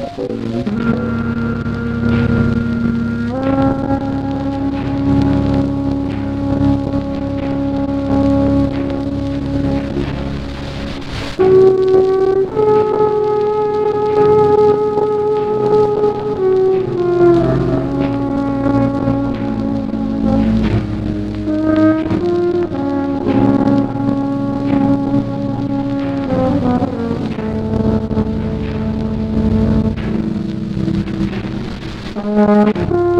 Gracias. Thank